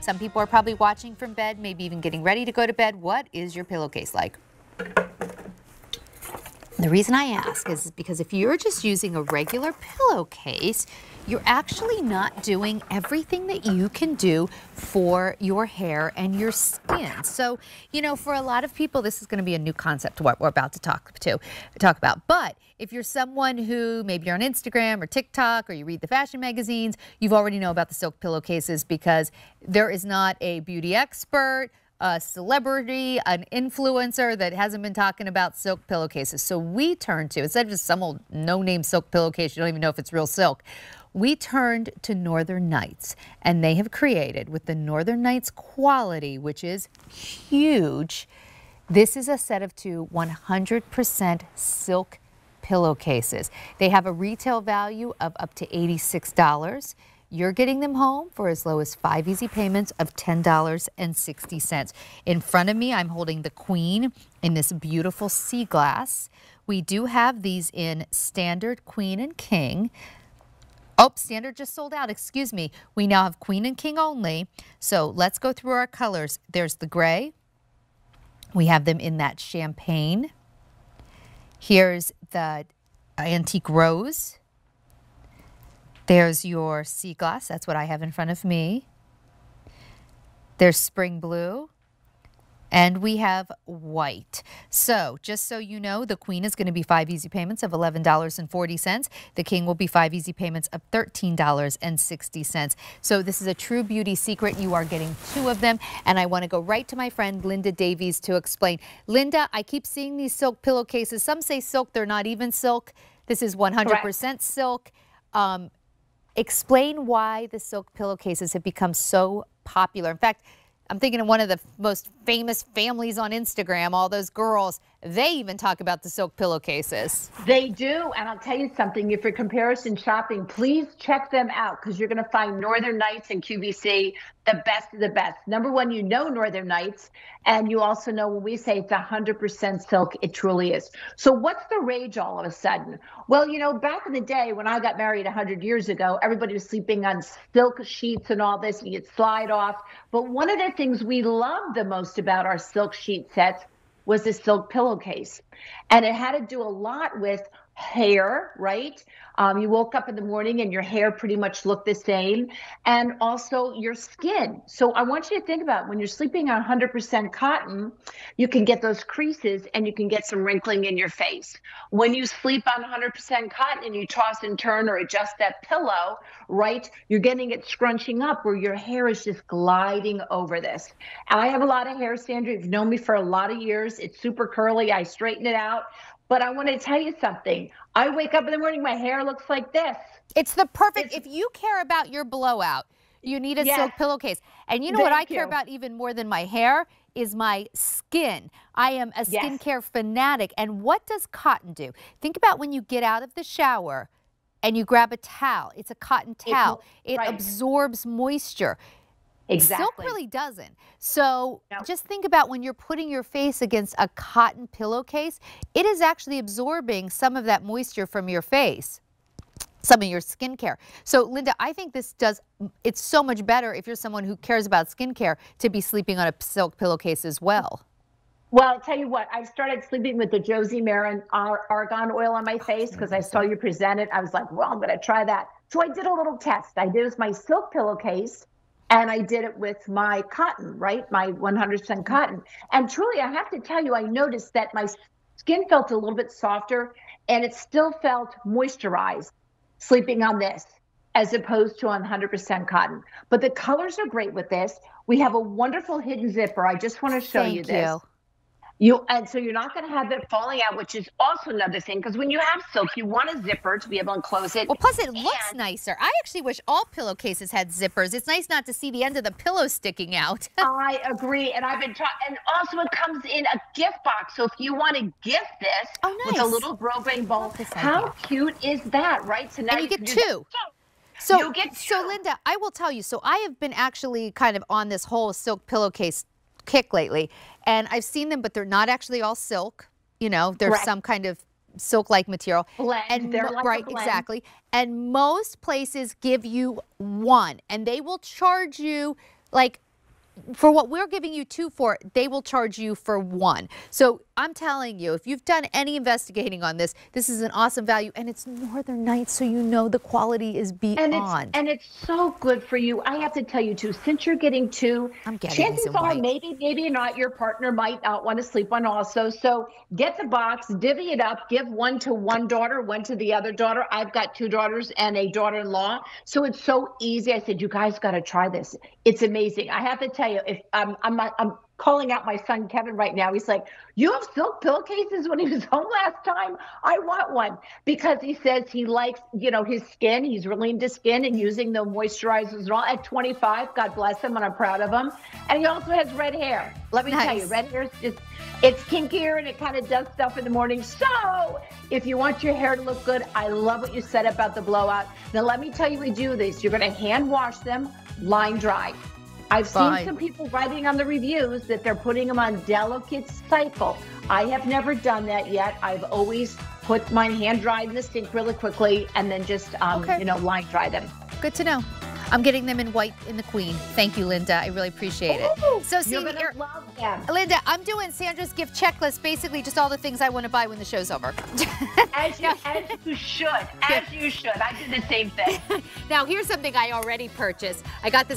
Some people are probably watching from bed, maybe even getting ready to go to bed. What is your pillowcase like? The reason I ask is because if you're just using a regular pillowcase, you're actually not doing everything that you can do for your hair and your skin. So, you know, for a lot of people, this is going to be a new concept to what we're about to talk to talk about. But if you're someone who maybe you're on Instagram or TikTok or you read the fashion magazines, you've already know about the silk pillowcases because there is not a beauty expert, a celebrity, an influencer that hasn't been talking about silk pillowcases. So we turned to, instead of just some old no-name silk pillowcase, you don't even know if it's real silk, we turned to Northern Nights and they have created with the Northern Nights quality, which is huge. This is a set of two 100% silk pillowcases. They have a retail value of up to $86. You're getting them home for as low as five easy payments of $10.60. In front of me, I'm holding the Queen in this beautiful sea glass. We do have these in standard, queen, and king. Oh, standard just sold out. Excuse me. We now have queen and king only. So let's go through our colors. There's the gray. We have them in that champagne. Here's the antique rose. There's your sea glass. That's what I have in front of me. There's spring blue. And we have white. So just so you know, the queen is going to be five easy payments of $11.40. The king will be five easy payments of $13.60. So this is a true beauty secret. You are getting two of them. And I want to go right to my friend Linda Davies to explain. Linda, I keep seeing these silk pillowcases. Some say silk. They're not even silk. This is 100% silk. Um, Explain why the silk pillowcases have become so popular. In fact, I'm thinking of one of the most famous families on Instagram, all those girls, they even talk about the silk pillowcases. They do. And I'll tell you something, if you're comparison shopping, please check them out because you're going to find Northern Nights and QVC the best of the best. Number one, you know Northern Nights, and you also know when we say it's 100% silk, it truly is. So, what's the rage all of a sudden? Well, you know, back in the day when I got married 100 years ago, everybody was sleeping on silk sheets and all this, and you'd slide off. But one of the things we loved the most about our silk sheet sets was the silk pillowcase. And it had to do a lot with hair, right? Um, you woke up in the morning and your hair pretty much looked the same, and also your skin. So I want you to think about when you're sleeping on 100% cotton, you can get those creases and you can get some wrinkling in your face. When you sleep on 100% cotton and you toss and turn or adjust that pillow, right, you're getting it scrunching up where your hair is just gliding over this. I have a lot of hair, Sandra. You've known me for a lot of years. It's super curly. I straighten it out. But I want to tell you something. I wake up in the morning, my hair looks like this. It's the perfect, it's, if you care about your blowout, you need a yes. silk pillowcase. And you know Thank what I care about even more than my hair is my skin. I am a yes. skincare fanatic. And what does cotton do? Think about when you get out of the shower and you grab a towel. It's a cotton towel. It, it right. absorbs moisture. Exactly. Silk really doesn't. So just think about when you're putting your face against a cotton pillowcase, it is actually absorbing some of that moisture from your face some of your skincare. So Linda, I think this does, it's so much better if you're someone who cares about skincare to be sleeping on a silk pillowcase as well. Well, I'll tell you what, I started sleeping with the Josie Maran argan oil on my oh, face because I saw you present it. I was like, well, I'm going to try that. So I did a little test. I did it with my silk pillowcase and I did it with my cotton, right? My 100% mm-hmm. cotton. And truly, I have to tell you, I noticed that my skin felt a little bit softer and it still felt moisturized sleeping on this as opposed to on 100% cotton. But the colors are great with this. We have a wonderful hidden zipper. I just want to show Thank you this. You. You and so you're not going to have it falling out, which is also another thing. Because when you have silk, you want a zipper to be able to close it. Well, plus it looks nicer. I actually wish all pillowcases had zippers. It's nice not to see the end of the pillow sticking out. I agree, and I've been trying. And also, it comes in a gift box. So if you want to gift this oh, nice. with a little Brobang bowl, how cute is that, right? So now and you, you get two. So, so Linda, I will tell you. So I have been actually kind of on this whole silk pillowcase kick lately. And I've seen them, but they're not actually all silk. You know, there's Correct. some kind of silk-like material. Blend. And They're like right, exactly. And most places give you one, and they will charge you like for what we're giving you two for, they will charge you for one. So I'm telling you, if you've done any investigating on this, this is an awesome value, and it's Northern Nights, so you know the quality is And it's beyond. and it's so good for you. I have to tell you too. Since you're getting two, I'm getting chances are white. maybe maybe not. Your partner might not want to sleep on also. So get the box, divvy it up, give one to one daughter, one to the other daughter. I've got two daughters and a daughter-in-law, so it's so easy. I said, you guys got to try this. It's amazing. I have to tell you, if I'm I'm I'm calling out my son Kevin right now. He's like, "You have silk pillowcases?" When he was home last time, I want one because he says he likes, you know, his skin. He's really into skin and using the moisturizers and all. At 25, God bless him, and I'm proud of him. And he also has red hair. Let me tell you, red hair is just. It's kinkier and it kind of does stuff in the morning. So, if you want your hair to look good, I love what you said about the blowout. Now, let me tell you, we do this. You're going to hand wash them, line dry. I've Fine. seen some people writing on the reviews that they're putting them on delicate cycle. I have never done that yet. I've always put mine hand dry in the sink really quickly and then just, um, Okay. you know, line dry them. Good to know. I'm getting them in white in the Queen. Thank you, Linda. I really appreciate it. Ooh, So, see, you're love them. Linda, I'm doing Sandra's gift checklist, basically just all the things I want to buy when the show's over. As you, as you should, as you should. I did the same thing. now, here's something I already purchased. I got this.